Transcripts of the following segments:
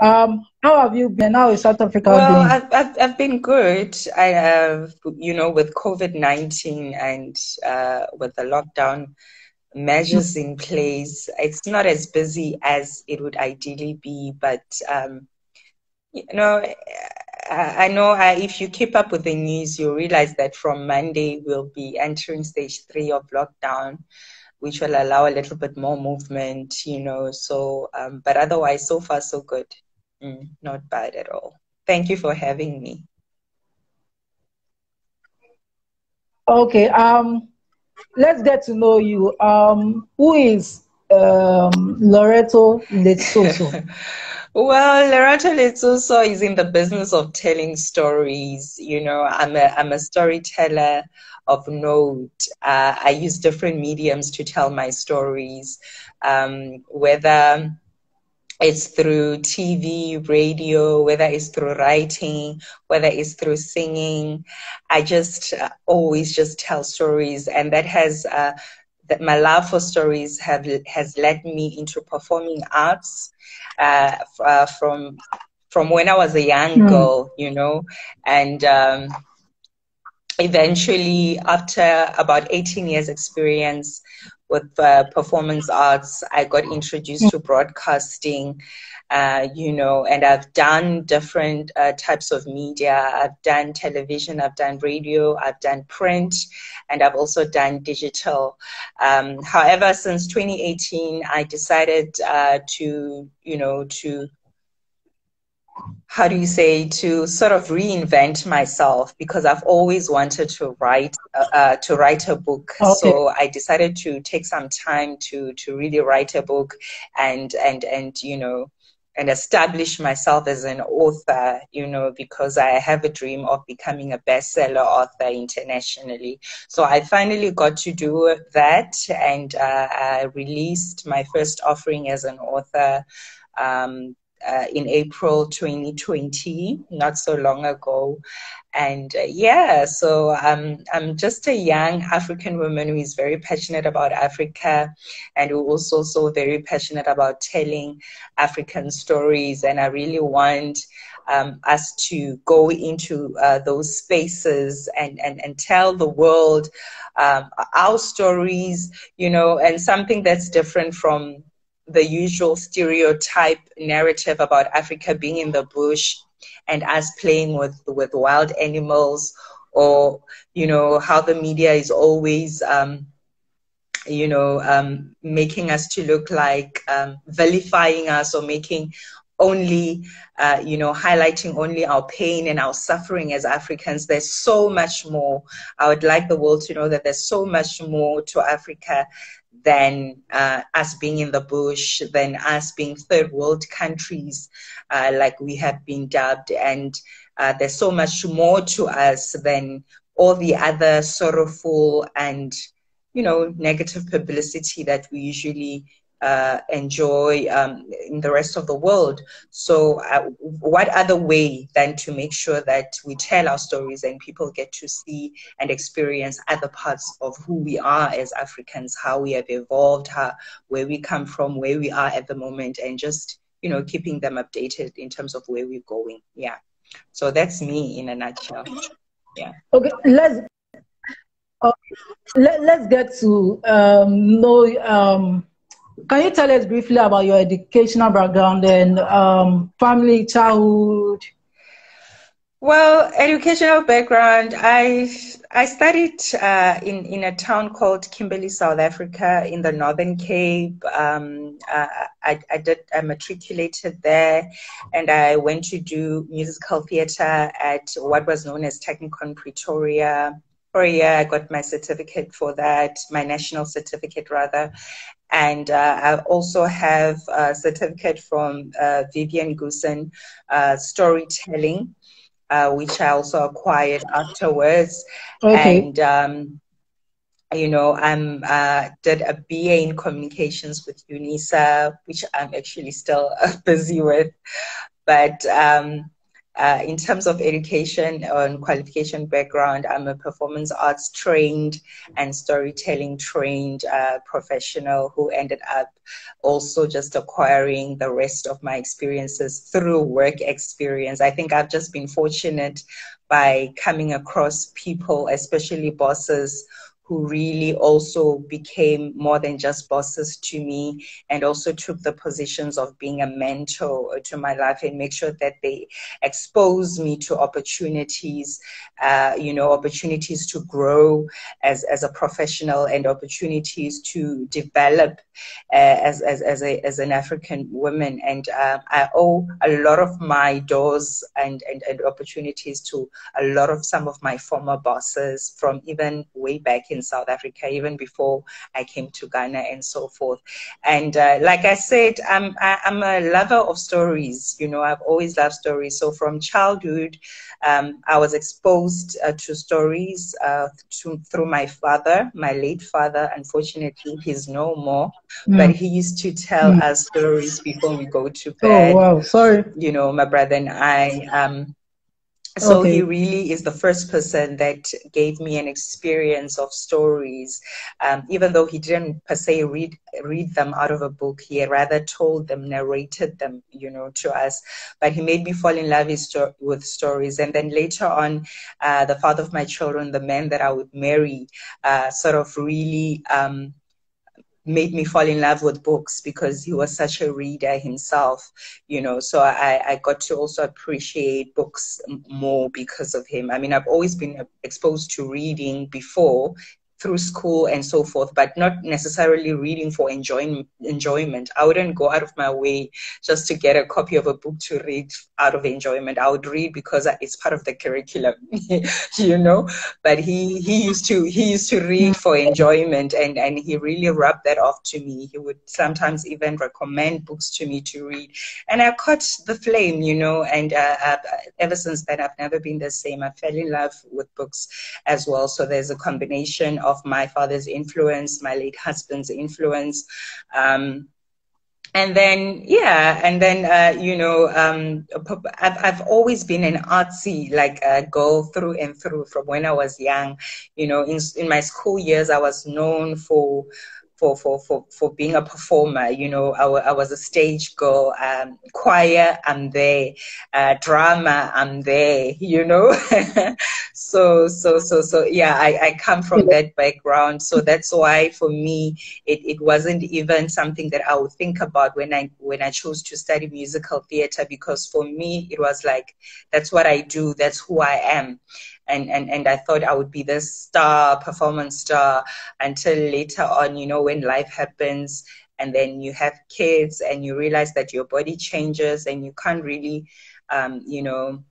Um, how have you been? How is South Africa well, been? I've, I've, I've been good. I have, you know, with COVID 19 and uh, with the lockdown measures in place, it's not as busy as it would ideally be, but, um, you know, I know if you keep up with the news, you'll realize that from Monday we'll be entering stage three of lockdown, which will allow a little bit more movement, you know. So, um, but otherwise, so far, so good. Mm, not bad at all. Thank you for having me. Okay. Um, let's get to know you. Um, who is um, Lerato Letsoso? well, Lerato Letsoso is in the business of telling stories. You know, I'm a I'm a storyteller of note. Uh, I use different mediums to tell my stories, um, whether it's through TV, radio, whether it's through writing, whether it's through singing. I just uh, always just tell stories, and that has uh, that my love for stories have has led me into performing arts uh, uh from from when I was a young mm. girl, you know, and. Um, eventually, after about 18 years experience with uh, performance arts. I got introduced to broadcasting, uh, you know, and I've done different uh, types of media. I've done television, I've done radio, I've done print, and I've also done digital. Um, however, since 2018, I decided uh, to, you know, to how do you say to sort of reinvent myself because I've always wanted to write uh, uh, to write a book. Okay. So I decided to take some time to to really write a book and and and you know and establish myself as an author, you know, because I have a dream of becoming a bestseller author internationally. So I finally got to do that and uh, I released my first offering as an author um, uh, in April 2020, not so long ago. And uh, yeah, so um, I'm just a young African woman who is very passionate about Africa and who also so very passionate about telling African stories. And I really want um, us to go into uh, those spaces and, and, and tell the world um, our stories, you know, and something that's different from the usual stereotype narrative about Africa being in the bush and us playing with with wild animals, or you know how the media is always. Um, you know, um, making us to look like um, vilifying us or making only, uh, you know, highlighting only our pain and our suffering as Africans. There's so much more. I would like the world to know that there's so much more to Africa than uh, us being in the bush, than us being third world countries, uh, like we have been dubbed. And uh, there's so much more to us than all the other sorrowful and, you know, negative publicity that we usually uh, enjoy um, in the rest of the world. So, uh, what other way than to make sure that we tell our stories and people get to see and experience other parts of who we are as Africans, how we have evolved, how, where we come from, where we are at the moment, and just you know keeping them updated in terms of where we're going. Yeah. So that's me in a nutshell. Yeah. Okay, let's. Uh, let, let's get to um, know um, can you tell us briefly about your educational background and um, family, childhood? Well, educational background. I I studied uh, in in a town called Kimberley, South Africa, in the Northern Cape. Um, uh, I, I did I matriculated there, and I went to do musical theatre at what was known as Technikon Pretoria for a year. I got my certificate for that, my national certificate rather, and uh, I also have a certificate from uh, Vivian Goosen, uh, storytelling, uh, which I also acquired afterwards. Okay. And, um, you know, I'm uh, did a BA in communications with UNISA, which I'm actually still busy with. But um, uh, in terms of education and qualification background, I'm a performance arts trained and storytelling trained uh, professional who ended up also just acquiring the rest of my experiences through work experience. I think I've just been fortunate by coming across people, especially bosses who really also became more than just bosses to me and also took the positions of being a mentor to my life and make sure that they expose me to opportunities, uh, you know, opportunities to grow as, as a professional and opportunities to develop uh, as, as, as, a, as an African woman. And uh, I owe a lot of my doors and, and, and opportunities to a lot of some of my former bosses from even way back in in South Africa, even before I came to Ghana and so forth. And uh, like I said, I'm, I, am i am a lover of stories. You know, I've always loved stories. So from childhood, um, I was exposed uh, to stories uh, to, through my father, my late father. Unfortunately, he's no more, mm. but he used to tell mm. us stories before we go to oh, bed. Oh, wow. Sorry. You know, my brother and I. Um, so okay. he really is the first person that gave me an experience of stories. Um, even though he didn't per se read read them out of a book he rather told them narrated them you know to us. But he made me fall in love with stories. And then later on uh, the father of my children the man that i would marry uh, sort of really um, made me fall in love with books because he was such a reader himself, you know. So I, I got to also appreciate books more because of him. I mean, I've always been uh, exposed to reading before through school and so forth, but not necessarily reading for enjoying, enjoyment. I wouldn't go out of my way just to get a copy of a book to read out of enjoyment. I would read because it's part of the curriculum, you know. But he he used to he used to read for enjoyment, and and he really rubbed that off to me. He would sometimes even recommend books to me to read, and I caught the flame, you know. And uh, uh, ever since then, I've never been the same. I fell in love with books as well. So there's a combination my father's influence, my late husband's influence. Um, and then yeah and then uh, you know um, I've, I've always been an artsy like uh, girl through and through from when i was young you know in, in my school years i was known for for for for for being a performer. You know, I, I was a stage girl, um, choir, I'm there, uh, drama, I'm there. You know, so so so so yeah, I, I come from that background, so that's why for me it, it wasn't even something that I would think about when I when I chose to study musical theater because for me it was like that's what I do, that's who I am. And, and, and I thought I would be this star, performance star, until later on, you know, when life happens and then you have kids and you realize that your body changes and you can't really, um, you know,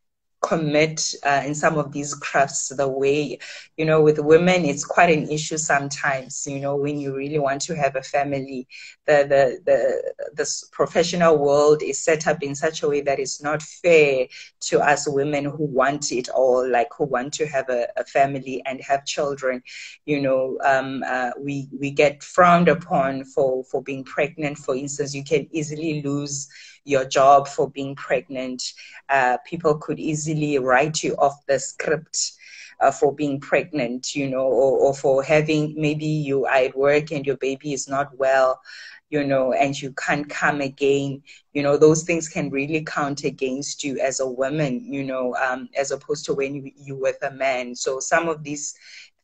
commit uh, in some of these crafts the way you know with women it's quite an issue sometimes you know when you really want to have a family. The the the this professional world is set up in such a way that it's not fair to us women who want it all like who want to have a, a family and have children. You know um, uh, we we get frowned upon for for being pregnant for instance. You can easily lose your job for being pregnant. Uh, people could easily write you off the script. Uh, for being pregnant, you know, or, or for having maybe you are at work and your baby is not well, you know, and you can't come again, you know, those things can really count against you as a woman, you know, um, as opposed to when you, you with a man. So some of these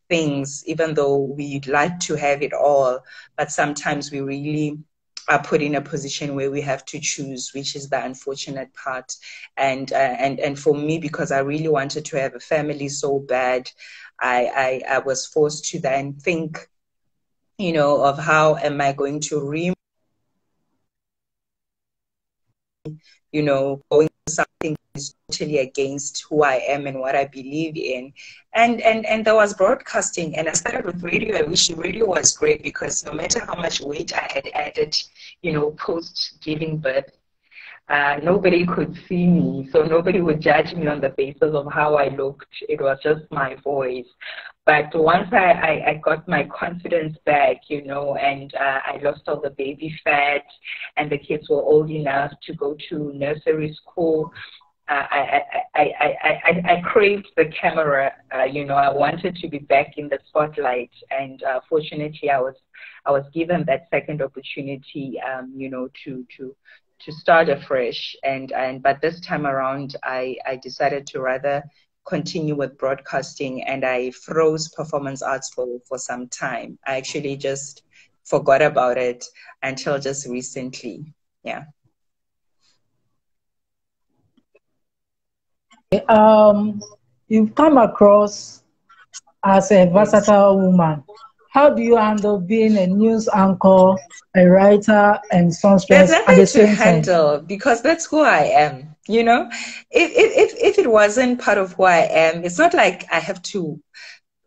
things, even though we'd like to have it all, but sometimes we really are put in a position where we have to choose, which is the unfortunate part. And uh, and and for me, because I really wanted to have a family so bad, I I, I was forced to then think, you know, of how am I going to re you know, going something is totally against who I am and what I believe in. And and and there was broadcasting and I started with radio. I wish radio was great because no matter how much weight I had added, you know, post giving birth, uh, nobody could see me, so nobody would judge me on the basis of how I looked. It was just my voice. But once I, I, I got my confidence back, you know, and uh, I lost all the baby fat, and the kids were old enough to go to nursery school, I, I, I, I, craved the camera. Uh, you know, I wanted to be back in the spotlight, and uh, fortunately, I was I was given that second opportunity. Um, you know, to to to start afresh. And and but this time around, I I decided to rather continue with broadcasting, and I froze performance arts for for some time. I actually just forgot about it until just recently. Yeah. Um, you've come across as a versatile woman. How do you handle being a news anchor, a writer, and songstress at the same to handle time? because that's who I am. You know, if, if if it wasn't part of who I am, it's not like I have to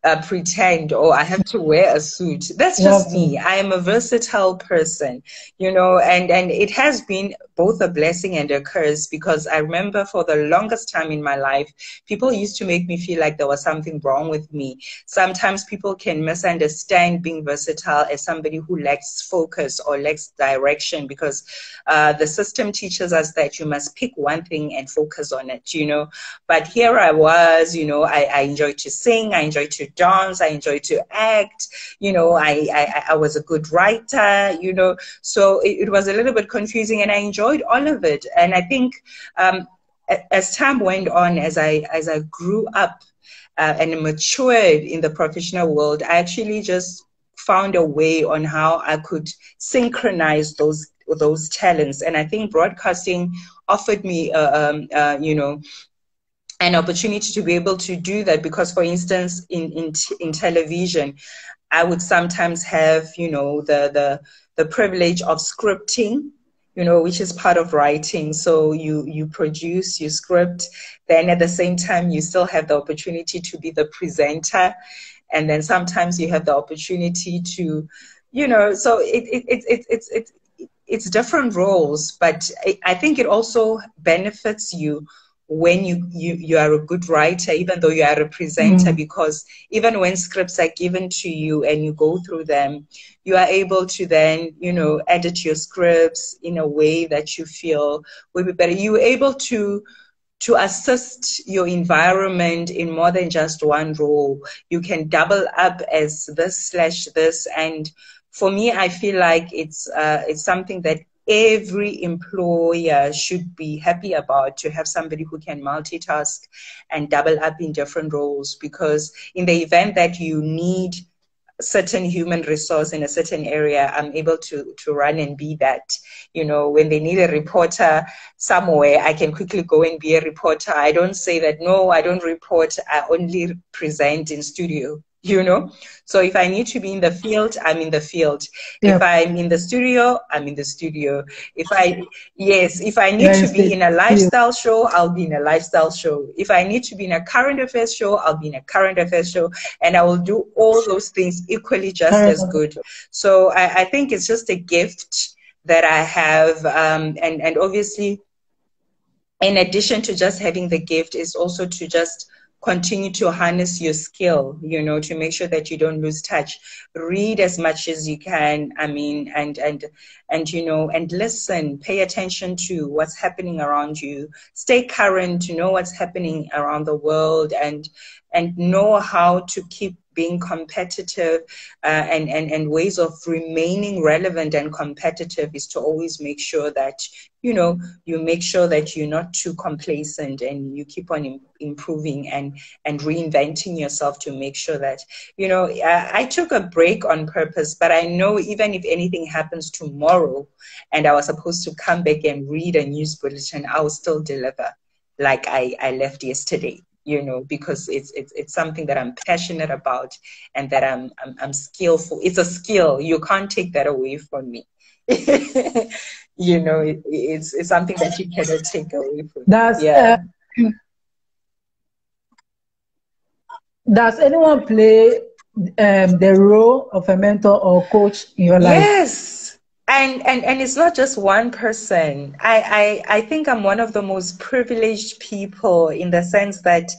uh, pretend or I have to wear a suit. That's just me. I am a versatile person, you know, and, and it has been both a blessing and a curse because I remember for the longest time in my life, people used to make me feel like there was something wrong with me. Sometimes people can misunderstand being versatile as somebody who lacks focus or lacks direction because uh, the system teaches us that you must pick one thing and focus on it, you know. But here I was, you know, I, I enjoy to sing, I enjoy to dance, I enjoy to act, you know, I, I, I was a good writer, you know, so it, it was a little bit confusing and I enjoyed enjoyed all of it. And I think um, as time went on, as I as I grew up uh, and matured in the professional world, I actually just found a way on how I could synchronize those those talents. And I think broadcasting offered me, uh, um, uh, you know, an opportunity to be able to do that because, for instance, in in, in television, I would sometimes have, you know, the the the privilege of scripting you know, which is part of writing. So you you produce, you script, then at the same time you still have the opportunity to be the presenter, and then sometimes you have the opportunity to, you know, so it it it it it's it's it's different roles, but I, I think it also benefits you when you, you you are a good writer even though you are a presenter mm. because even when scripts are given to you and you go through them you are able to then you know edit your scripts in a way that you feel will be better. You're able to to assist your environment in more than just one role. You can double up as this slash this. And for me i feel like it's uh, it's something that every employer should be happy about to have somebody who can multitask and double up in different roles because in the event that you need certain human resource in a certain area i'm able to to run and be that. You know when they need a reporter somewhere i can quickly go and be a reporter. I don't say that no i don't report. I only present in studio you know? So if i need to be in the field i'm in the field. If i'm in the studio i'm in the studio. If i yes if i need to be in a lifestyle show i'll be in a lifestyle show. If i need to be in a current affairs show i'll be in a current affairs show. And i will do all those things equally just as good. So i, I think it's just a gift that i have um, and and obviously in addition to just having the gift is also to just continue to harness your skill, you know, to make sure that you don't lose touch. Read as much as you can. I mean, and, and, and, you know, and listen, pay attention to what's happening around you. Stay current to know what's happening around the world and, and know how to keep being competitive uh, and, and, and ways of remaining relevant and competitive is to always make sure that, you know, you make sure that you're not too complacent and you keep on Im- improving and, and reinventing yourself to make sure that, you know, I, I took a break on purpose, but I know even if anything happens tomorrow and I was supposed to come back and read a news bulletin, I will still deliver like I, I left yesterday you know, because it's it's it's something that I'm passionate about and that I'm I'm, I'm skillful. It's a skill. You can't take that away from me. you know, it, it's it's something that you cannot take away from. Does yeah. Uh, does anyone play um, the role of a mentor or coach in your life? Yes and and and it's not just one person i i i think i'm one of the most privileged people in the sense that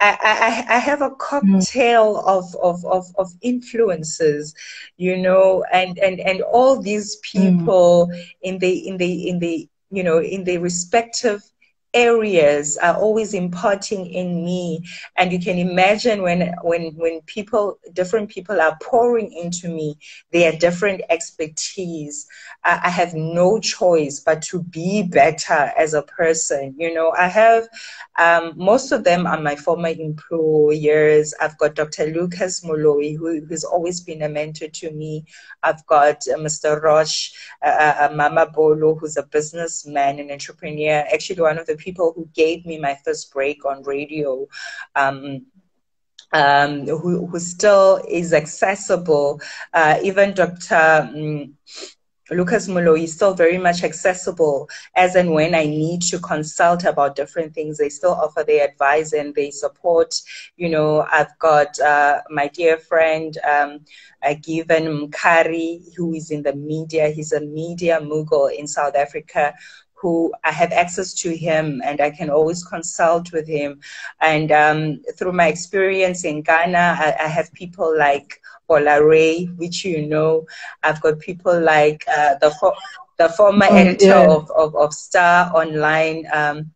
I, I, I have a cocktail mm. of, of, of, of influences, you know, and, and, and all these mm. people mm. in the in the in the you know in the respective areas are always imparting in me. And you can imagine when when when people different people are pouring into me their different expertise. I, I have no choice but to be better as a person. You know i have um, most of them are my former employers. I've got dr lucas moloi who, who's always been a mentor to me. I've got uh, mr roche uh, uh, uh, mama bolo who's a businessman and entrepreneur actually one of the people who gave me my first break on radio. Um, um, who, who still is accessible. Uh, even Dr. Um, Lucas Moloi is still very much accessible as and when I need to consult about different things. They still offer their advice and they support. You know, I've got uh, my dear friend, um, uh, Given Mkhari, who is in the media. He's a media mogul in South Africa who I have access to him and I can always consult with him. And um, through my experience in Ghana, I, I have people like Ola Ray, which you know. I've got people like uh, the, fo- the former oh, editor yeah. of, of, of, Starr Online, um,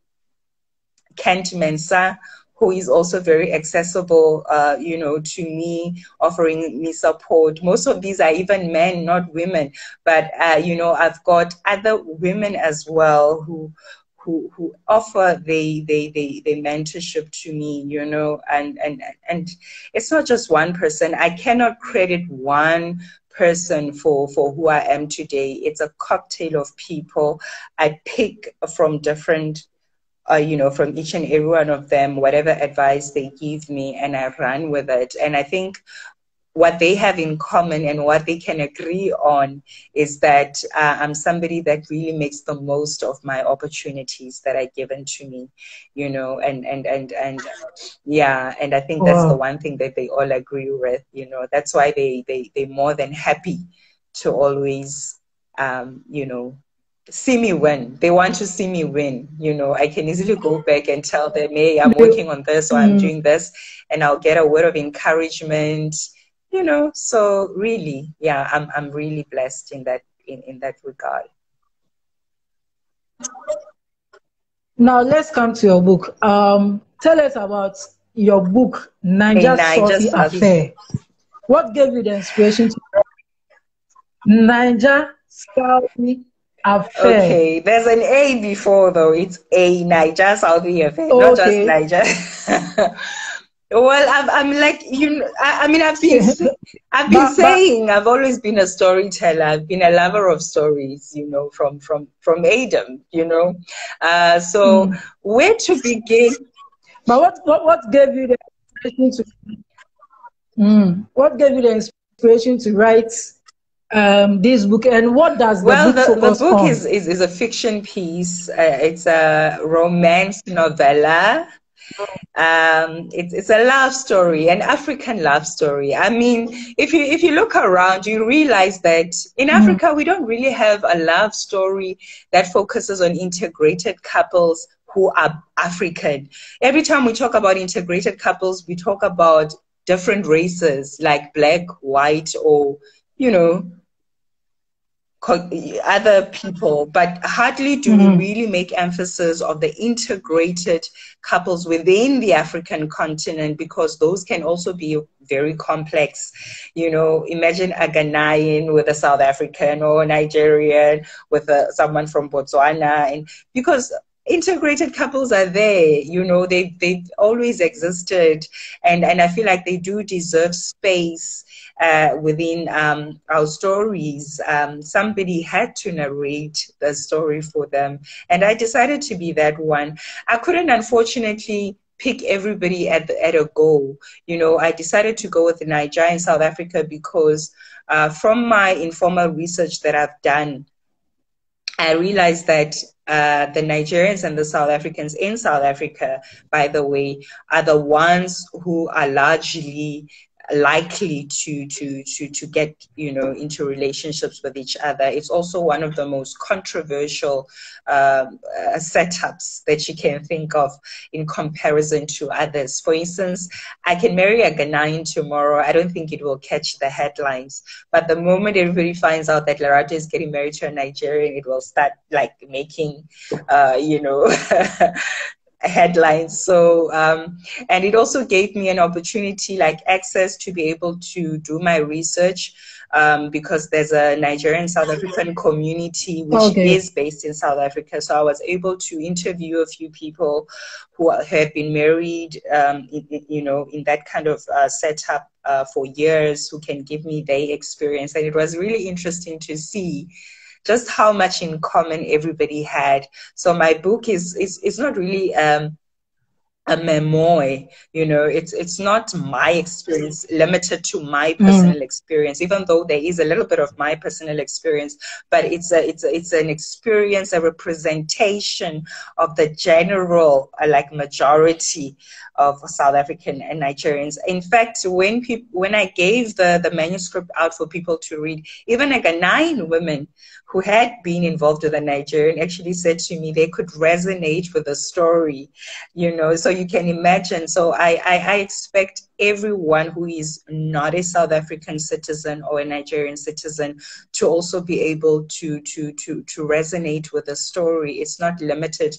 Kent Mensah, who is also very accessible, uh, you know, to me, offering me support. Most of these are even men, not women. But, uh, you know, I've got other women as well who, who, who offer the, the, the, the mentorship to me, you know, and, and, and it's not just one person. I cannot credit one person for for who I am today. It's a cocktail of people. I pick from different uh, you know, from each and every one of them, whatever advice they give me, and I run with it. And I think what they have in common and what they can agree on is that uh, I'm somebody that really makes the most of my opportunities that are given to me, you know, and and and and yeah, and I think that's wow. the one thing that they all agree with, you know. That's why they they they're more than happy to always, um, you know, see me win. They want to see me win. You know, I can easily go back and tell them, hey, I'm working on this or I'm mm. doing this, and I'll get a word of encouragement. You know, so really, yeah, I'm I'm really blessed in that in, in that regard. Now let's come to your book. Um, tell us about your book, Naija-Southy Affair. What gave you the inspiration to Naija Saucy Affair. Okay, there's an A before though. It's a Naija-Southy affair, okay. not just Niger. well, I'm, I'm like you. Know, I, I mean, I've been, I've been but, saying but, I've always been a storyteller. I've been a lover of stories. You know, from from from Adam. You know, uh, so mm. where to begin? But what what what gave you the inspiration to? Mm, what gave you the inspiration to write um, this book and what does the well, book the, the book on? Is, is, is a fiction piece. Uh, it's a romance novella. Um, it's, it's a love story, an African love story. I mean, if you if you look around, you realize that in mm. Africa we don't really have a love story that focuses on integrated couples who are African. Every time we talk about integrated couples, we talk about different races like black, white, or you know other people, but hardly do mm-hmm. we really make emphasis of the integrated couples within the African continent because those can also be very complex. You know, imagine a Ghanaian with a South African or a Nigerian with a, someone from Botswana, and because integrated couples are there you know they they always existed and and i feel like they do deserve space uh, within um, our stories, um, somebody had to narrate the story for them. And I decided to be that one. I couldn't, unfortunately, pick everybody at, the, at a go. You know, I decided to go with Nigeria and South Africa because uh, from my informal research that I've done, I realized that uh, the Nigerians and the South Africans in South Africa, by the way, are the ones who are largely likely to to to to get you know into relationships with each other. It's also one of the most controversial um, uh, setups that you can think of in comparison to others. For instance, I can marry a Ghanaian tomorrow. I don't think it will catch the headlines, but the moment everybody finds out that Lerato is getting married to a Nigerian, it will start like making, uh, you know. headlines. So, um, and it also gave me an opportunity, like access to be able to do my research. Um, because there's a Nigerian South African community which okay. is based in South Africa. So I was able to interview a few people who have been married, um, in, you know, in that kind of uh, setup uh, for years, who can give me their experience. And it was really interesting to see just how much in common everybody had. So my book is is, is not really um, a memoir you know it's it's not my experience limited to my mm. personal mm. experience even though there is a little bit of my personal experience but it's a it's a, it's an experience a representation of the general uh, like majority of South African and Nigerians in fact when people when I gave the the manuscript out for people to read even like a nine women who had been involved with a Nigerian actually said to me they could resonate with the story, you know. So you can imagine. So I, I, I expect everyone who is not a South African citizen or a Nigerian citizen to also be able to to to to resonate with the story. It's not limited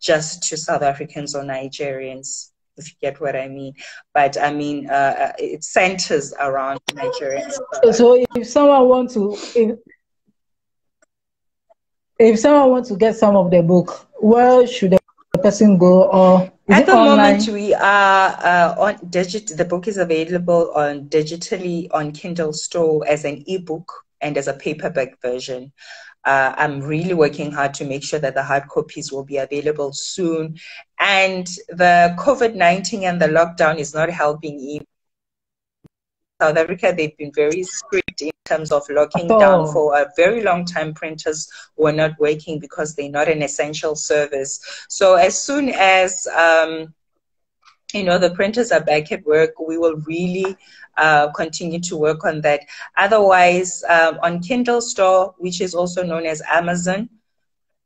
just to South Africans or Nigerians if you get what I mean. But I mean, uh, uh it centers around Nigerians. So if someone wants to, if, someone wants to get some of the book, where should the person go? Or at the online? moment, we are uh, on digit. The book is available on digitally on Kindle Store as an ebook and as a paperback version. Uh, I'm really working hard to make sure that the hard copies will be available soon. And the COVID 19 and the lockdown is not helping South Africa, they've been very strict in terms of locking oh. down for a very long time. Printers were not working because they're not an essential service. So as soon as um, you know the printers are back at work, we will really uh, continue to work on that. Otherwise, um, on Kindle Store, which is also known as Amazon,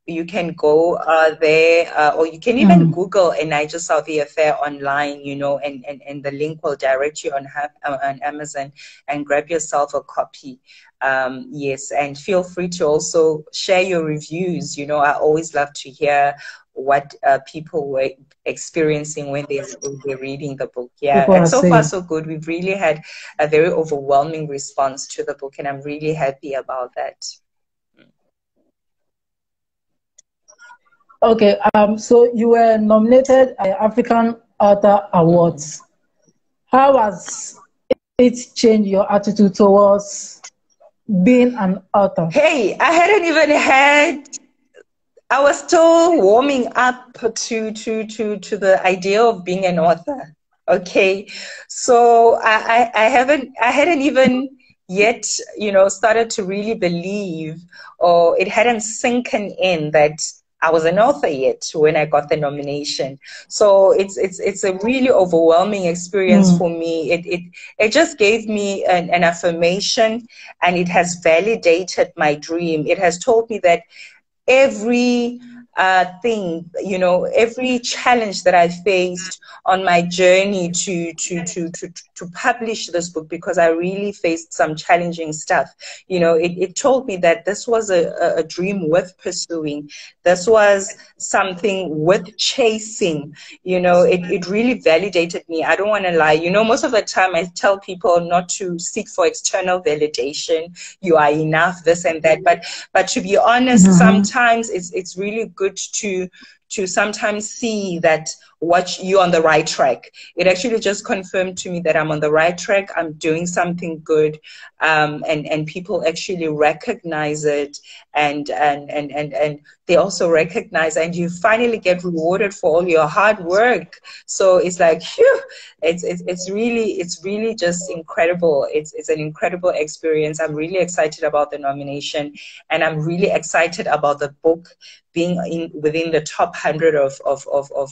you can go uh, there uh, or you can even mm. google a Naija-Southy affair online you know and, and, and the link will direct you on, uh, on amazon and grab yourself a copy. Um, yes and feel free to also share your reviews you know. I always love to hear what uh, people were experiencing when they were reading the book yeah. And so far so good. We've really had a very overwhelming response to the book and i'm really happy about that Okay, um, so you were nominated at African Author Awards. How has it changed your attitude towards being an author? Hey, I hadn't even had. I was still warming up to to to to the idea of being an author. Okay, so I I, I haven't I hadn't even yet you know started to really believe or it hadn't sinking in that I was an author yet when I got the nomination. So it's it's it's a really overwhelming experience mm. for me. It it it just gave me an, an affirmation and it has validated my dream. It has told me that every uh, thing, you know, every challenge that I faced on my journey to, to, to, to, to publish this book, because I really faced some challenging stuff, you know, it, it told me that this was a, a dream worth pursuing. This was something worth chasing, you know, it, it really validated me. I don't want to lie. You know, most of the time I tell people not to seek for external validation. You are enough, this and that. But, but to be honest, mm-hmm. sometimes it's, it's really good good to to sometimes see that what you're on the right track. It actually just confirmed to me that I'm on the right track. I'm doing something good, um, and and people actually recognize it, and and and and and they also recognize, and you finally get rewarded for all your hard work. So it's like, phew, it's it's it's really it's really just incredible. It's it's an incredible experience. I'm really excited about the nomination, and I'm really excited about the book being in within the top hundred of of of, of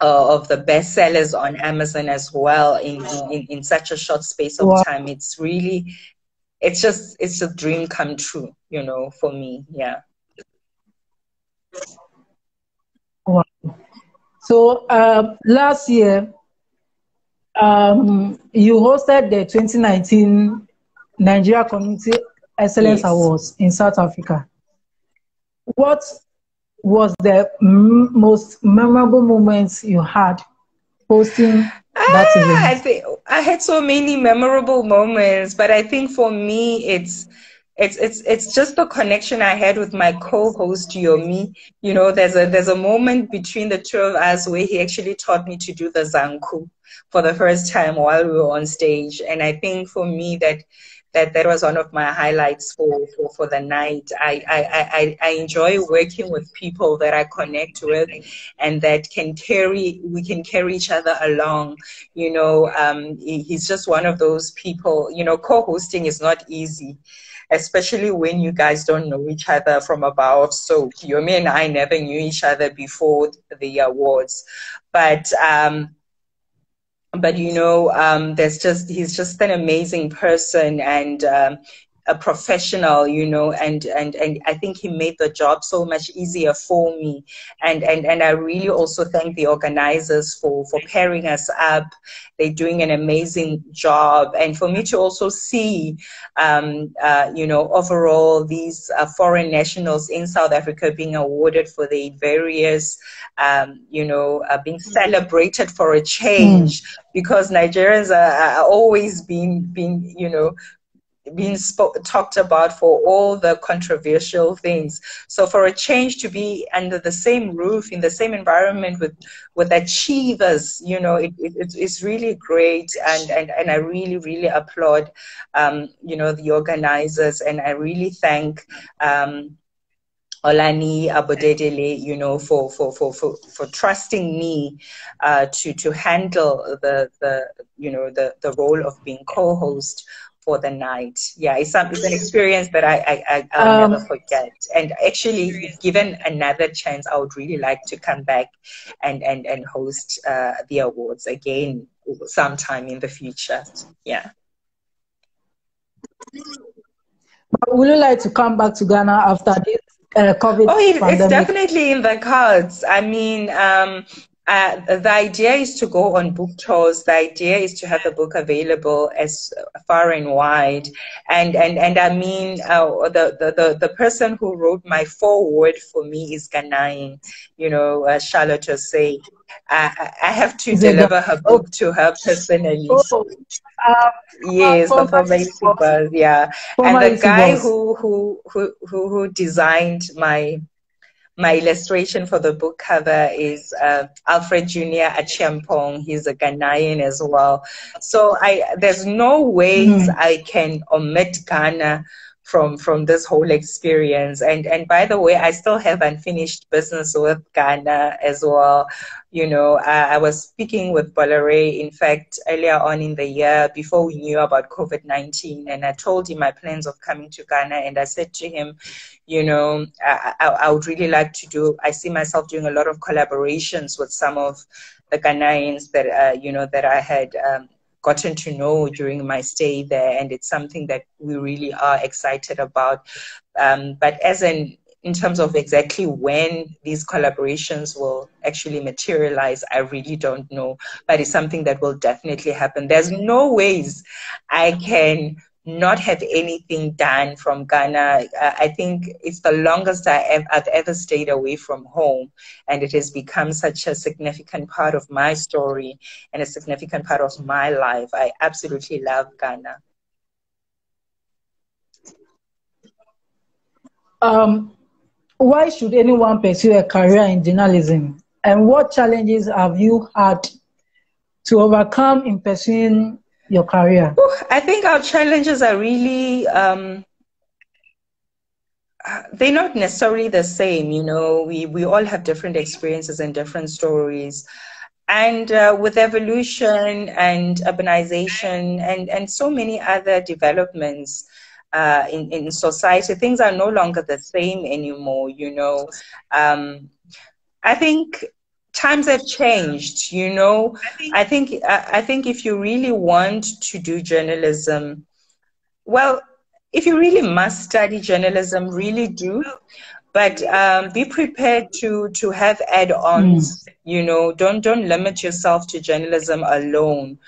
uh, of the bestsellers on Amazon as well in, in, in such a short space of wow. time. It's really, it's just, it's a dream come true, you know, for me. Yeah. Wow. So uh, last year, um, you hosted the 2019 Nigeria Community Excellence yes. Awards in South Africa. What was the m- most memorable moments you had hosting that ah? I think I had so many memorable moments, but I think for me, it's it's it's it's just the connection I had with my co-host Yomi. You know, there's a there's a moment between the two of us where he actually taught me to do the zanku for the first time while we were on stage, and I think for me that that that was one of my highlights for, for, for the night. I, I, I, I enjoy working with people that I connect with and that can carry, we can carry each other along. You know, um, he's just one of those people, you know, co-hosting is not easy especially when you guys don't know each other from above. So Yomi and I never knew each other before the awards. But um, but you know, um, there's just he's just an amazing person, and um, a professional, you know, and, and, and I think he made the job so much easier for me. And, and, and I really also thank the organizers for, for pairing us up. They're doing an amazing job. And for me to also see, um, uh, you know, overall these uh, foreign nationals in South Africa being awarded for their various, um, you know, uh, being celebrated for a change mm. because Nigerians are, are always being, being, you know, being spoke, talked about for all the controversial things. So for a change to be under the same roof in the same environment with with achievers, you know, it, it, it's really great, and, and and I really really applaud, um, you know, the organizers, and I really thank. Um, Olani Abodedele, you know, for, for, for, for, for trusting me uh, to, to handle the, the, you know, the, the role of being co-host for the night. Yeah, it's, some, it's an experience that I, I, I, will um, never forget. And actually, given another chance, I would really like to come back and, and, and host uh, the awards again sometime in the future. Yeah. Would you like to come back to Ghana after this uh, COVID? Oh, it, it's definitely in the cards. I mean, um, uh, the idea is to go on book tours. The idea is to have the book available as far and wide. And and and I mean, uh, the, the the the person who wrote my foreword for me is Ghanaian. You know, uh, Charlotte say. I, I have to deliver her book to her personally. Oh, uh, yes, uh, for my yeah. And the guy who, who who who who designed my my illustration for the book cover is uh, Alfred Jr. Achiampong. He's a Ghanaian as well. So I, there's no ways mm. I can omit Ghana from from this whole experience. And and by the way, I still have unfinished business with Ghana as well. You know, uh, I was speaking with Bolare, in fact, earlier on in the year before we knew about COVID 19, and I told him my plans of coming to Ghana, and I said to him, you know, I, I, I would really like to do. I see myself doing a lot of collaborations with some of the Ghanaians that uh, you know that I had um, gotten to know during my stay there, and it's something that we really are excited about. Um, but as an in terms of exactly when these collaborations will actually materialize, I really don't know. But it's something that will definitely happen. There's no ways I can not have anything done from Ghana. I think it's the longest I have, I've ever stayed away from home, and it has become such a significant part of my story and a significant part of my life. I absolutely love Ghana. Um, why should anyone pursue a career in journalism? And what challenges have you had to overcome in pursuing your career? I think our challenges are really um, they're not necessarily the same. You know, we we all have different experiences and different stories. And uh, with evolution and urbanization and, and so many other developments uh, in, in society, things are no longer the same anymore, you know. Um, I think times have changed you know. I think i think if you really want to do journalism well if you really must study journalism really do. But um, be prepared to to have add-ons mm. you know. Don't don't limit yourself to journalism alone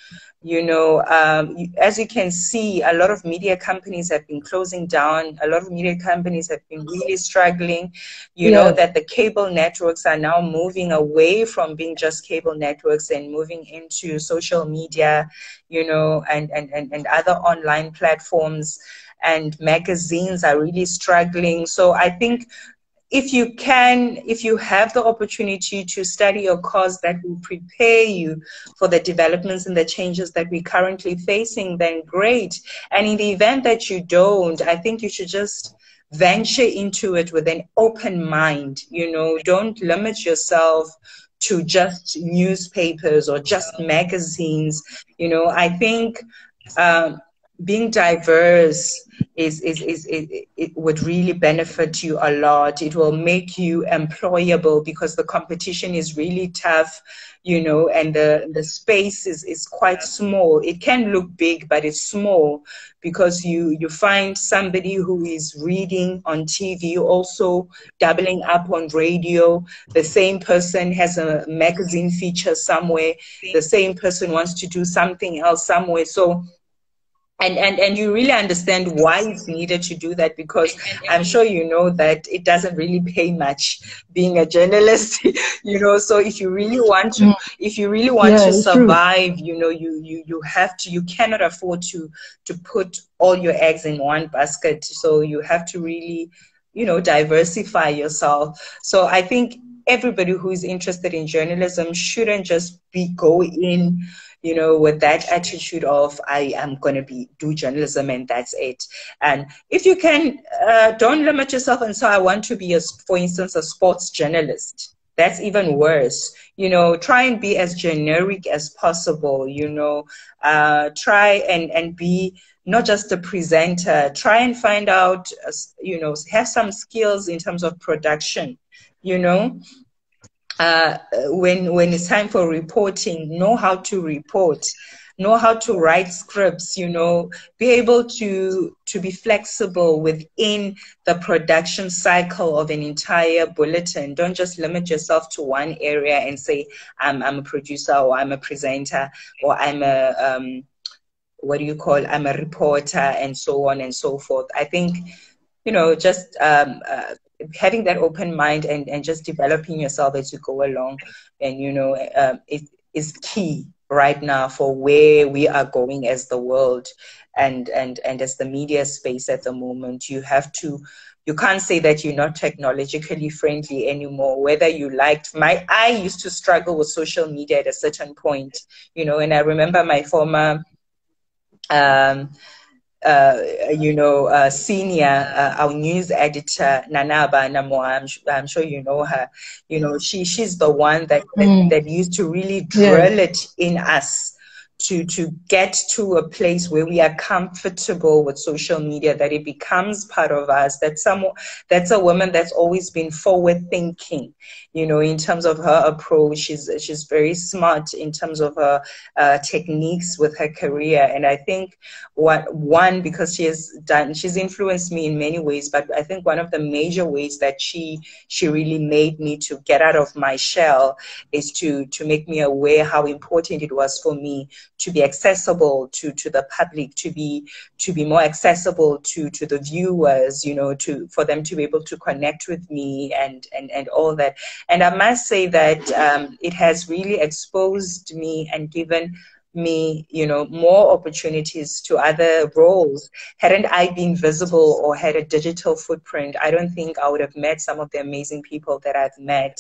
you know, um, as you can see, a lot of media companies have been closing down. A lot of media companies have been really struggling. You yeah. know that the cable networks are now moving away from being just cable networks and moving into social media, you know, and, and, and, and other online platforms and magazines are really struggling. So I think if you can, if you have the opportunity to study a course that will prepare you for the developments and the changes that we're currently facing, then great. And in the event that you don't, I think you should just venture into it with an open mind. You know, don't limit yourself to just newspapers or just magazines. You know, I think um, being diverse is, is, is, is, it would really benefit you a lot. It will make you employable because the competition is really tough, you know, and the, the space is, is quite small. It can look big, but it's small because you, you find somebody who is reading on TV, also doubling up on radio. The same person has a magazine feature somewhere. The same person wants to do something else somewhere. So and and and you really understand why it's needed to do that because i'm sure you know that it doesn't really pay much being a journalist you know so if you really want to mm. if you really want yeah, to survive true. you know you you you have to you cannot afford to to put all your eggs in one basket so you have to really you know diversify yourself so i think everybody who is interested in journalism shouldn't just be go in you know, with that attitude of I am going to be do journalism and that's it. And if you can, uh, don't limit yourself and say I want to be a, for instance, a sports journalist. That's even worse. You know, try and be as generic as possible. You know, uh, try and and be not just a presenter. Try and find out, uh, you know, have some skills in terms of production. You know, uh, when when it's time for reporting, know how to report, know how to write scripts. You know, be able to to be flexible within the production cycle of an entire bulletin. Don't just limit yourself to one area and say I'm I'm a producer or I'm a presenter or I'm a um, what do you call I'm a reporter and so on and so forth. I think you know just um, uh, having that open mind and, and just developing yourself as you go along and you know um, it is key right now for where we are going as the world and and and as the media space at the moment. You have to you can't say that you're not technologically friendly anymore. Whether you liked my i used to struggle with social media at a certain point you know and i remember my former um, uh, you know, uh, senior, uh, our news editor, Nana Aba Anamoah, I'm, I'm, sure you know her. You know, she she's the one that mm. that, that, used to really drill yeah. it in us to to get to a place where we are comfortable with social media that it becomes part of us that some that's a woman that's always been forward thinking you know in terms of her approach she's she's very smart in terms of her uh, techniques with her career. And i think what one because she has done she's influenced me in many ways but i think one of the major ways that she she really made me to get out of my shell is to to make me aware how important it was for me to be accessible to to the public to be to be more accessible to to the viewers you know to for them to be able to connect with me and and and all that and i must say that um, it has really exposed me and given me, you know, more opportunities to other roles. Hadn't I been visible or had a digital footprint, I don't think I would have met some of the amazing people that I've met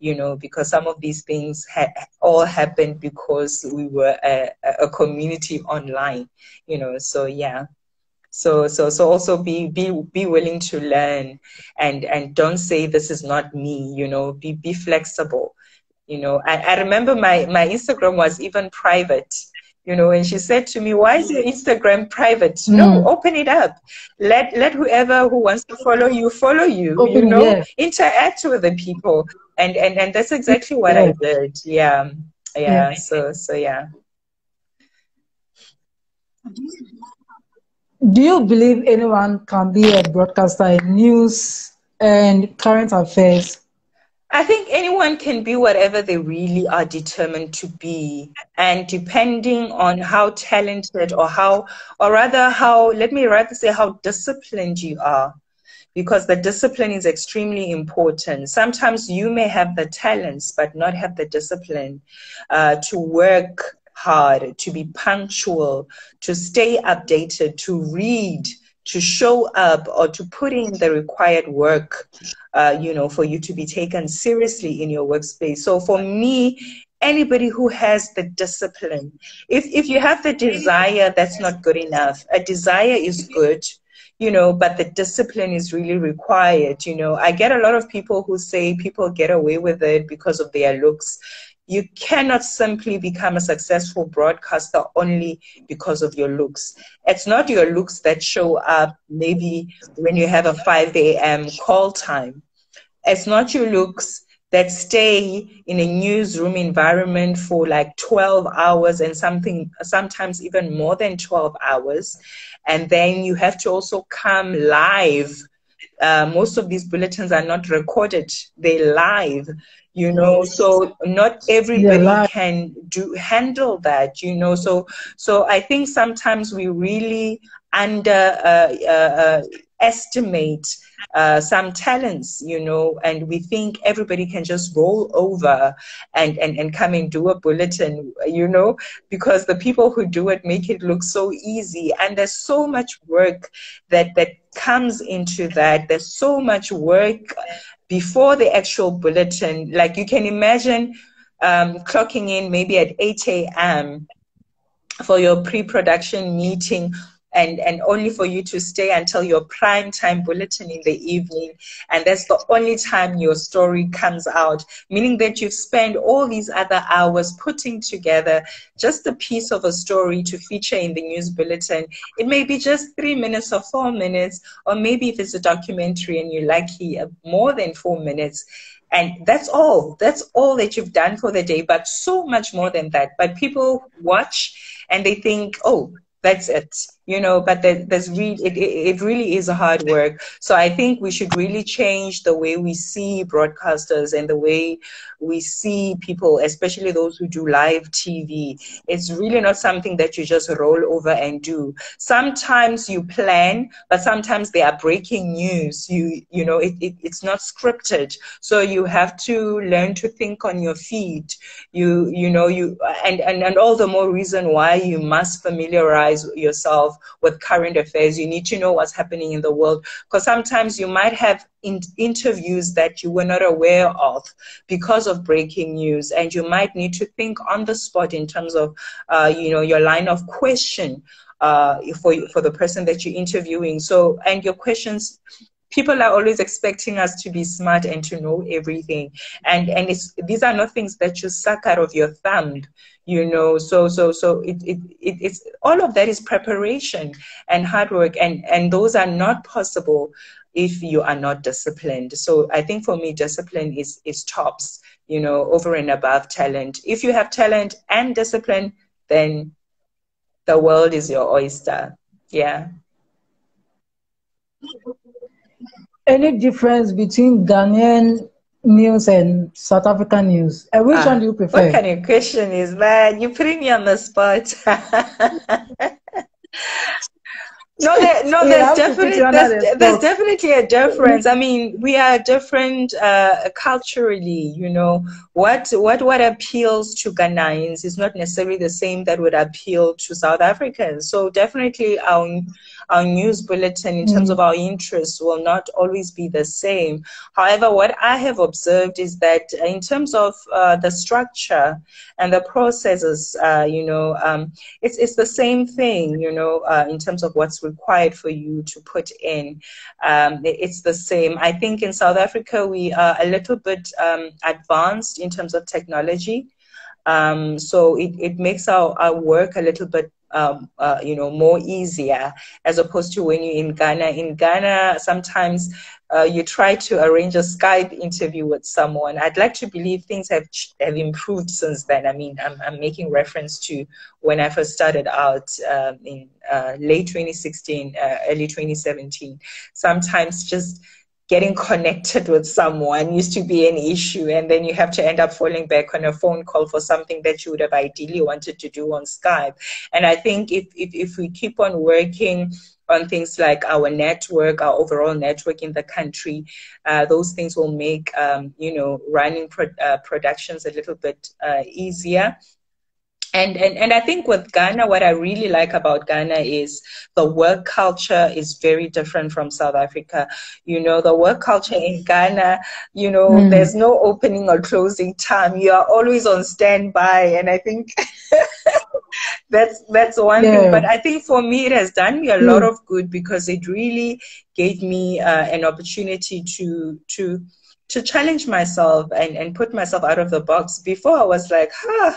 you know, because some of these things ha- all happened because we were a, a community online, you know. So yeah, so so so also be be be willing to learn and and don't say this is not me, you know. Be be flexible, you know. I, I remember my my Instagram was even private you know and she said to me why is your instagram private mm. no open it up let let whoever who wants to follow you follow you open, you know yeah. interact with the people and and and that's exactly what I did. Yeah, yeah. So so yeah. Do you believe anyone can be a broadcaster in news and current affairs? I think anyone can be whatever they really are determined to be. And depending on how talented or how, or rather how, let me rather say how disciplined you are, because the discipline is extremely important. Sometimes you may have the talents, but not have the discipline uh, to work hard, to be punctual, to stay updated, to read, to show up or to put in the required work, uh, you know, for you to be taken seriously in your workspace. So for me, anybody who has the discipline, if, if you have the desire, that's not good enough. A desire is good, you know, but the discipline is really required. You know, I get a lot of people who say people get away with it because of their looks you cannot simply become a successful broadcaster only because of your looks. It's not your looks that show up maybe when you have a 5 a.m. call time. It's not your looks that stay in a newsroom environment for like 12 hours and something sometimes even more than 12 hours and then you have to also come live uh, most of these bulletins are not recorded they're live you know so not everybody yeah, can do handle that you know so so i think sometimes we really under uh, uh, uh, estimate uh, some talents, you know, and we think everybody can just roll over and, and, and come and do a bulletin, you know, because the people who do it make it look so easy. And there's so much work that, that comes into that. There's so much work before the actual bulletin. Like you can imagine um, clocking in maybe at 8 a.m. for your pre-production meeting and, and only for you to stay until your prime time bulletin in the evening. And that's the only time your story comes out, meaning that you've spent all these other hours putting together just a piece of a story to feature in the news bulletin. It may be just three minutes or four minutes, or maybe if it's a documentary and you're lucky, uh, more than four minutes and that's all that's all that you've done for the day but so much more than that but people watch and they think oh that's it you know but there, there's really it, it really is a hard work. So i think we should really change the way we see broadcasters and the way we see people especially those who do live tv it's really not something that you just roll over and do. Sometimes you plan but sometimes they are breaking news. You you know it, it, it's not scripted. So you have to learn to think on your feet. You you know you and and, and all the more reason why you must familiarize yourself with current affairs. You need to know what's happening in the world because sometimes you might have in- interviews that you were not aware of because of breaking news, and you might need to think on the spot in terms of, uh, you know, your line of question. Uh, for for the person that you're interviewing. So, and your questions people are always expecting us to be smart and to know everything. And and it's these are not things that you suck out of your thumb you know. So so so it, it, it it's all of that is preparation and hard work. And and those are not possible if you are not disciplined. So i think for me discipline is is tops you know over and above talent. If you have talent and discipline then the world is your oyster. Yeah any difference between Ghanaian news and South African news? And which ah, one do you prefer? What kind of question is that? You're putting me on the spot. no, there, no, there's definitely there's, there's, definitely a difference. I mean, we are different uh, culturally. You know, what what what appeals to Ghanaians is not necessarily the same that would appeal to South Africans. So definitely, our our news bulletin in terms mm. of our interests will not always be the same. However, what I have observed is that in terms of uh, the structure and the processes, uh, you know, um, it's, it's the same thing, you know, uh, in terms of what's required for you to put in. Um, it's the same. I think in South Africa, we are a little bit um, advanced in terms of technology. Um, so it, it makes our, our work a little bit um, uh, you know, more easier as opposed to when you're in Ghana. In Ghana, sometimes uh, you try to arrange a Skype interview with someone. I'd like to believe things have have improved since then. I mean, I'm, I'm making reference to when I first started out um, in uh, late 2016, uh, early 2017. Sometimes just getting connected with someone used to be an issue and then you have to end up falling back on a phone call for something that you would have ideally wanted to do on skype and i think if if, if we keep on working on things like our network, our overall network in the country. Uh, those things will make, um, you know, running pro- uh, productions a little bit uh, easier. And, and and I think with Ghana, what I really like about Ghana is the work culture is very different from South Africa. You know, the work culture in Ghana, you know, mm. there's no opening or closing time. You are always on standby, and I think that's that's one yeah. thing. But I think for me, it has done me a mm. lot of good because it really gave me uh, an opportunity to to to challenge myself and and put myself out of the box. Before I was like, huh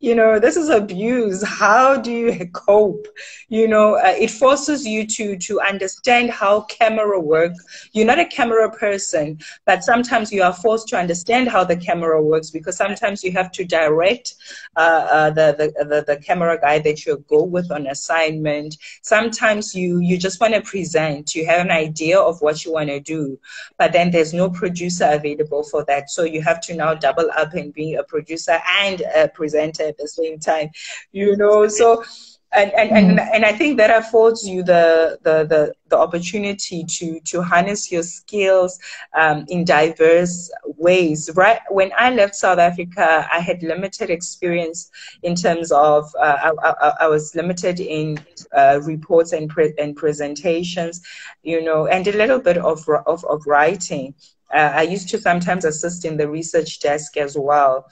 you know this is abuse. How do you cope? You know uh, it forces you to to understand how camera work. You're not a camera person but sometimes you are forced to understand how the camera works because sometimes you have to direct uh, uh, the, the, the the camera guy that you go with on assignment. Sometimes you you just want to present. You have an idea of what you want to do but then there's no producer available for that. So you have to now double up and be a producer and a presenter at the same time, you know. So and and, and mm. and I think that affords you the the the, the opportunity to to harness your skills um, in diverse ways. Right when I left South Africa, I had limited experience in terms of uh, I, I, I, was limited in uh, reports and pre- and presentations, you know, and a little bit of of, of writing. Uh, I used to sometimes assist in the research desk as well.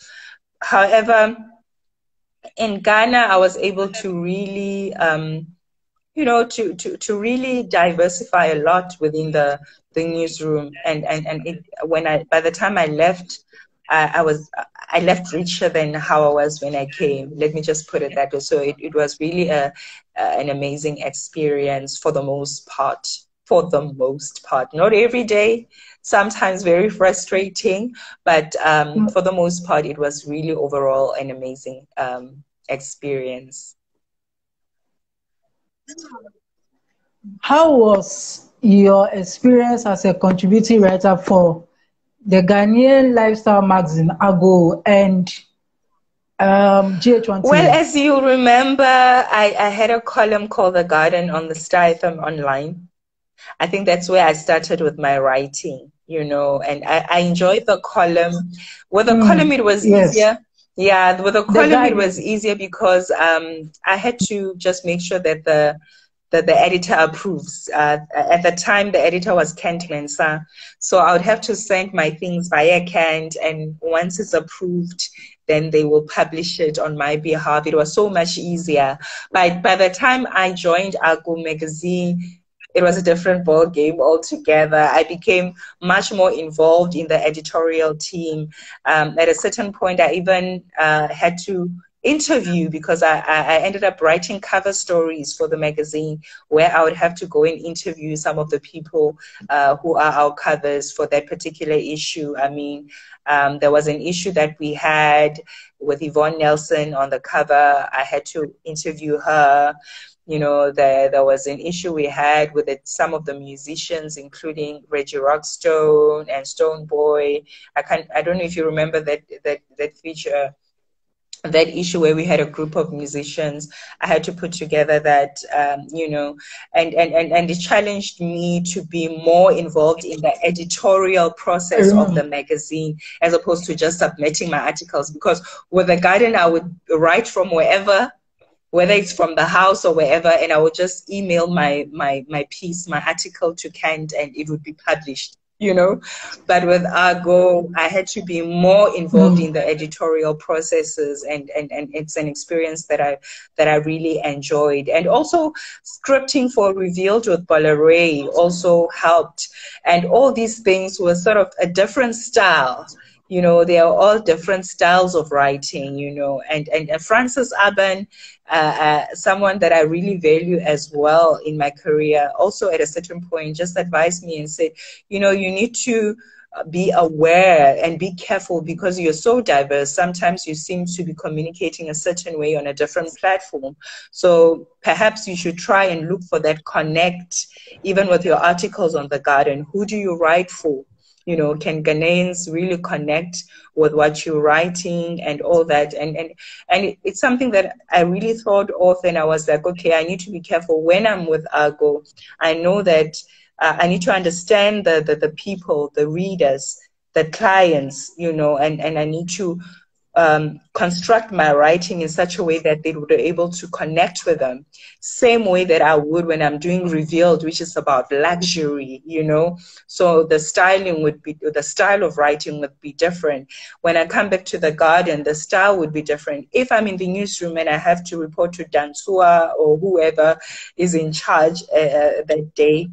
However, in Ghana, I was able to really, um, you know, to, to, to really diversify a lot within the, the newsroom. And, and, and it, when I, by the time I left, I, I, was, I left richer than how I was when I came. Let me just put it that way. So it, it was really a, uh, an amazing experience for the most part. For the most part, not every day, sometimes very frustrating, but um, mm. for the most part, it was really overall an amazing um, experience. How was your experience as a contributing writer for the Ghanaian lifestyle magazine Ago and um, GH1? Well, as you remember, I, I had a column called The Garden on the Starr FM Online. I think that's where I started with my writing, you know, and I, I enjoyed the column. With the mm, column, it was yes. easier yeah, with the column it was easier because um, I had to just make sure that the that the editor approves. Uh, at the time, the editor was Kent Mensah, so I would have to send my things via Kent, and once it's approved, then they will publish it on my behalf. It was so much easier. But by the time I joined Ago magazine, it was a different ball game altogether. I became much more involved in the editorial team. Um, at a certain point, I even uh, had to interview because I, I ended up writing cover stories for the magazine where I would have to go and interview some of the people uh, who are our covers for that particular issue. I mean, um, there was an issue that we had with Yvonne Nelson on the cover. I had to interview her you know, there, there was an issue we had with it, some of the musicians, including Reggie Rockstone and Stonebwoy. I can I don't know if you remember that that that feature that issue where we had a group of musicians i had to put together that um, you know and, and and and it challenged me to be more involved in the editorial process mm. of the magazine as opposed to just submitting my articles because with the garden i would write from wherever whether it's from the house or wherever, and I would just email my my my piece, my article to Kent, and it would be published. You know, but with Argo, I had to be more involved mm. in the editorial processes, and, and and it's an experience that I that I really enjoyed. And also, scripting for Revealed with Bola also helped, and all these things were sort of a different style you know they are all different styles of writing you know and and, and francis Abban, uh, uh, someone that i really value as well in my career also at a certain point just advised me and said you know you need to be aware and be careful because you're so diverse. Sometimes you seem to be communicating a certain way on a different platform. So perhaps you should try and look for that connect, even with your articles on the garden. Who do you write for? You know, can Ghanaians really connect with what you're writing and all that? And and and it's something that I really thought of, and I was like, okay, I need to be careful when I'm with Argo. I know that uh, I need to understand the, the, the people, the readers, the clients, you know, and, and I need to um, construct my writing in such a way that they would be able to connect with them. Same way that I would when I'm doing Revealed, which is about luxury, you know. So the styling would be, the style of writing would be different. When I come back to the garden, the style would be different. If I'm in the newsroom and I have to report to Dansua or whoever is in charge uh, uh that day,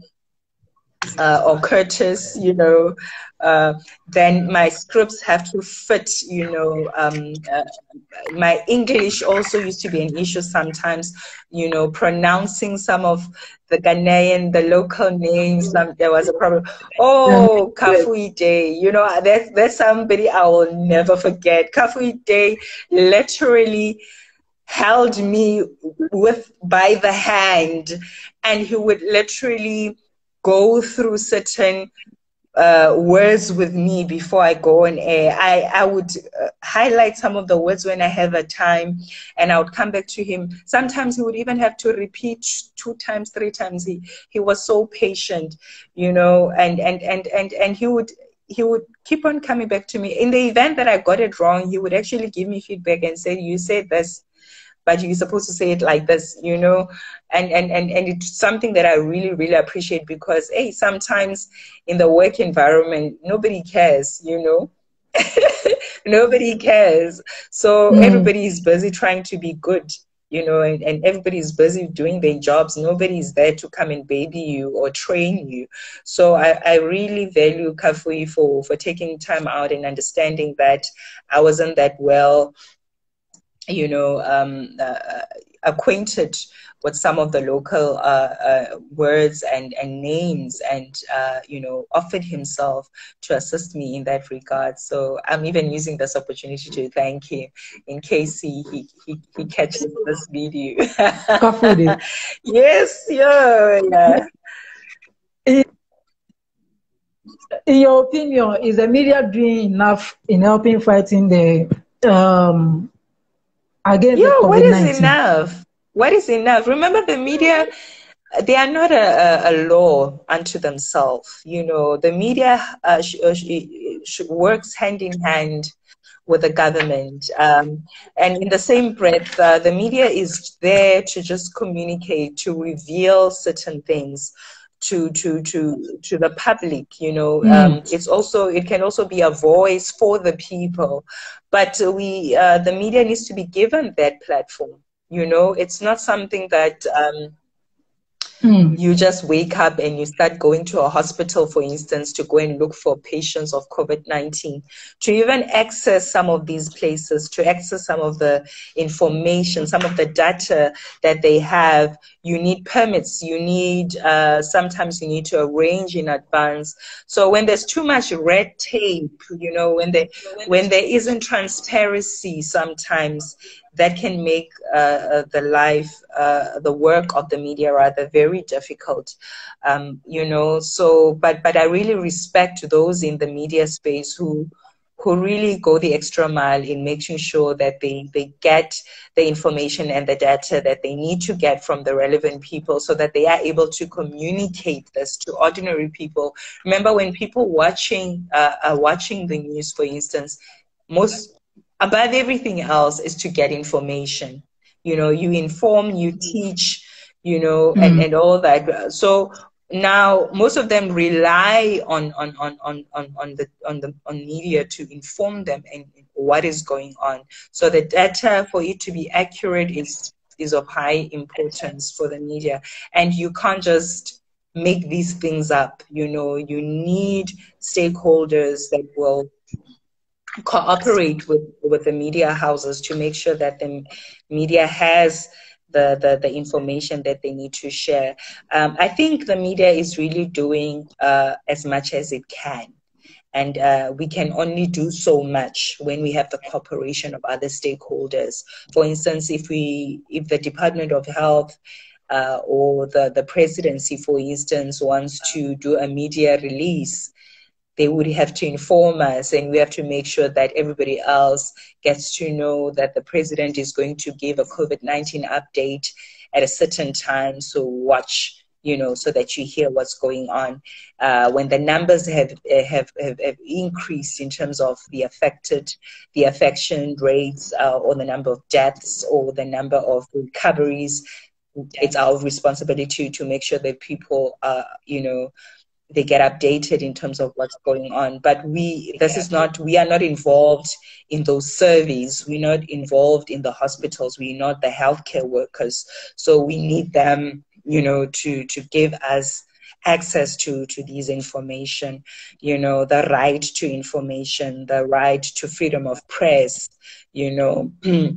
uh, or Curtis, you know, uh, then my scripts have to fit, you know. Um, uh, my English also used to be an issue sometimes, you know, pronouncing some of the Ghanaian, the local names. Some, there was a problem. Oh, Kafui Dey, you know, there's, there's somebody I will never forget. Kafui Dey literally held me with by the hand and he would literally go through certain uh, words with me before I go on air. I, I would uh, highlight some of the words when I have a time and I would come back to him. Sometimes he would even have to repeat two times, three times. He, he was so patient, you know, and, and, and, and, and he would, he would keep on coming back to me. In the event that I got it wrong, he would actually give me feedback and say, you said this but you're supposed to say it like this, you know? And, and, and, and it's something that I really, really appreciate because, hey, sometimes in the work environment, nobody cares, you know? nobody cares. So mm. everybody is busy trying to be good, you know, and, and everybody's busy doing their jobs. Nobody's there to come and baby you or train you. So I, I really value Kafui for, for taking time out and understanding that I wasn't that well you know, um, uh, acquainted with some of the local uh, uh, words and, and names and, uh, you know, offered himself to assist me in that regard. So I'm even using this opportunity to thank him in case he, he, he, he catches this video. yes, yeah, yeah. In your opinion, is the media doing enough in helping fighting the um, against yeah, what is enough? What is enough? Remember, the media, they are not a, a, a law unto themselves. You know, the media uh, sh- uh, sh- works hand in hand with the government. Um, and in the same breath, uh, the media is there to just communicate, to reveal certain things to to to to the public you know mm. um, it's also it can also be a voice for the people but we uh, the media needs to be given that platform you know it's not something that um, Mm. You just wake up and you start going to a hospital, for instance, to go and look for patients of COVID 19. To even access some of these places, to access some of the information, some of the data that they have, you need permits. You need, uh, sometimes you need to arrange in advance. So when there's too much red tape, you know, when, they, when there isn't transparency sometimes, that can make uh, uh, the life, uh, the work of the media rather very difficult. Um, you know, so but but I really respect those in the media space who who really go the extra mile in making sure that they, they get the information and the data that they need to get from the relevant people so that they are able to communicate this to ordinary people. Remember when people watching uh, are watching the news, for instance, most above everything else is to get information. You know you inform you teach you know mm. and, and all that. So now most of them rely on on on on on, on the on the on media to inform them and what is going on. So the data for it to be accurate is is of high importance for the media. And you can't just make these things up. You know you need stakeholders that will cooperate with, with the media houses to make sure that the media has the, the, the information that they need to share. Um, I think the media is really doing uh, as much as it can. And uh, we can only do so much when we have the cooperation of other stakeholders. For instance, if we, if the Department of Health uh, or the, the presidency, for instance, wants to do a media release, they would have to inform us and we have to make sure that everybody else gets to know that the president is going to give a covid-19 update at a certain time. So watch you know so that you hear what's going on. Uh, when the numbers have, have, have have increased in terms of the affected the affection rates uh, or the number of deaths or the number of recoveries it's our responsibility to to make sure that people are you know they get updated in terms of what's going on. But we, this is not, we are not involved in those surveys. We're not involved in the hospitals. We're not the healthcare workers. So we need them, you know, to, to give us access to, to these information, you know, the right to information, the right to freedom of press, you know.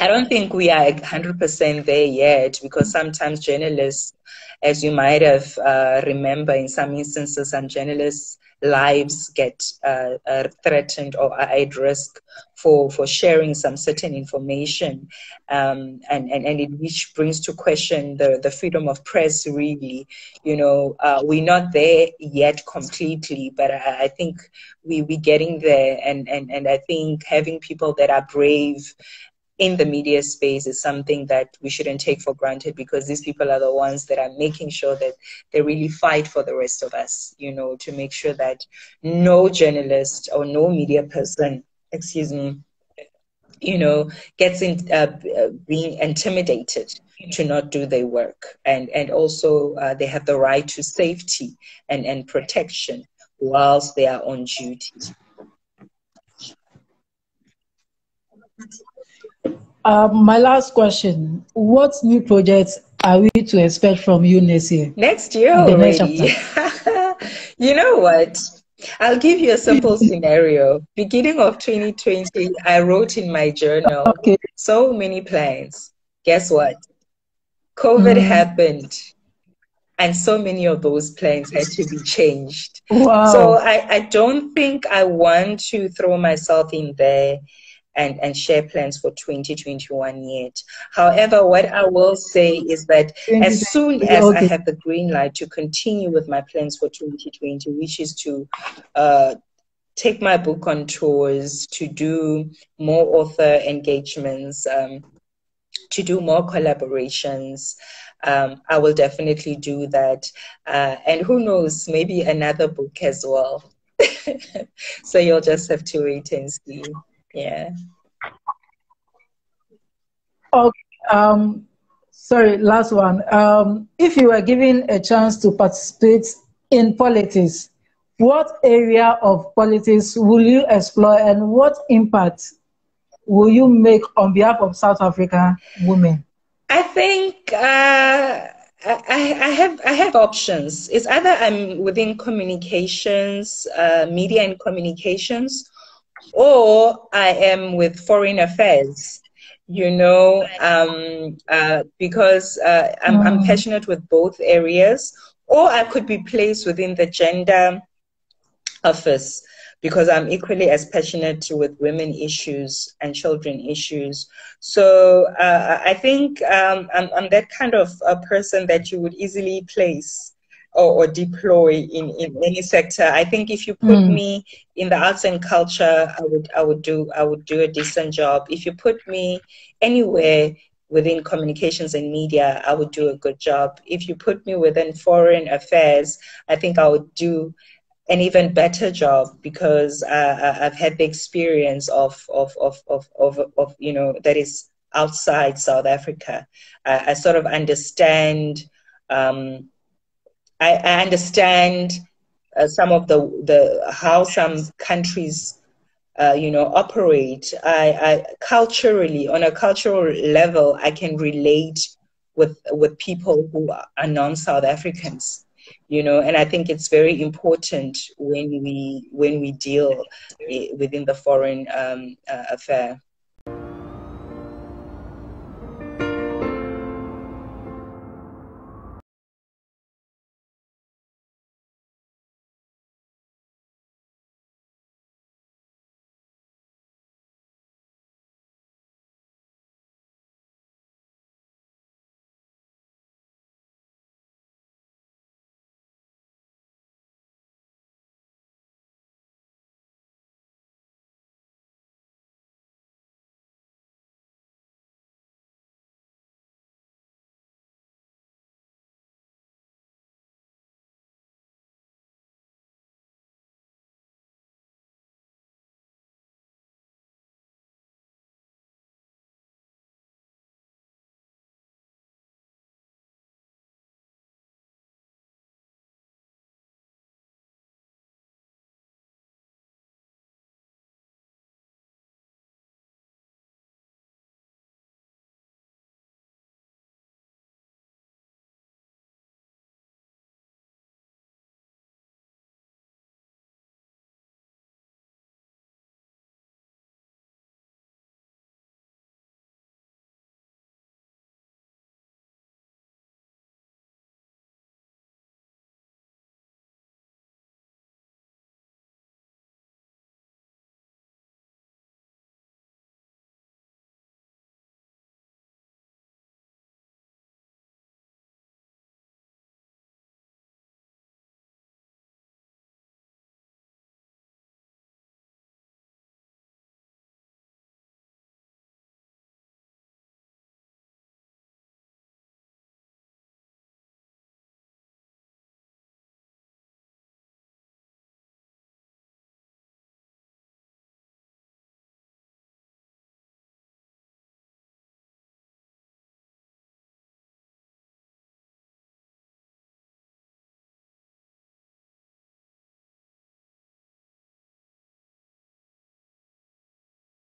I don't think we are 100% there yet because sometimes journalists as you might have uh, remember in some instances, some journalists' lives get uh, uh, threatened or are at risk for, for sharing some certain information, um, and, and, and it, which brings to question the, the freedom of press, really. You know, uh, we're not there yet completely, but I, I think we, we're getting there, and, and, and I think having people that are brave in the media space is something that we shouldn't take for granted because these people are the ones that are making sure that they really fight for the rest of us, you know, to make sure that no journalist or no media person, excuse me, you know, gets in, uh, being intimidated to not do their work. And, and also uh, they have the right to safety and, and protection whilst they are on duty. Um, my last question: What new projects are we to expect from you next year? Next year already. you know what? I'll give you a simple scenario. Beginning of 2020, I wrote in my journal okay. so many plans. Guess what? COVID mm. happened, and so many of those plans had to be changed. Wow. So I, I don't think I want to throw myself in there and, and share plans for 2021 yet. However, what I will say is that as soon as I have the green light to continue with my plans for 2020, which is to uh, take my book on tours, to do more author engagements, um, to do more collaborations. Um, I will definitely do that. Uh, and who knows, maybe another book as well. so you'll just have to wait and see. Yeah. Okay. Um, sorry, last one. Um, if you were given a chance to participate in politics, what area of politics will you explore and what impact will you make on behalf of South African women? I think uh, I, I, have I have options. It's either I'm within communications, uh, media and communications, or I am with foreign affairs, you know, um, uh, because uh, I'm, mm. I'm passionate with both areas, or I could be placed within the gender office because I'm equally as passionate with women issues and children issues. So uh, I think um, I'm, I'm, that kind of a person that you would easily place or, or, deploy in, in any sector. I think if you put mm. me in the arts and culture, I would I would do I would do a decent job. If you put me anywhere within communications and media, I would do a good job. If you put me within foreign affairs, I think I would do an even better job because uh, I've had the experience of of, of, of, of, of you know that is outside South Africa. I, I sort of understand um, I, I understand uh, some of the the how some countries uh, you know operate. I, I culturally on a cultural level i can relate with with people who are non-south africans you know and i think it's very important when we when we deal eh, within the foreign um, uh, affair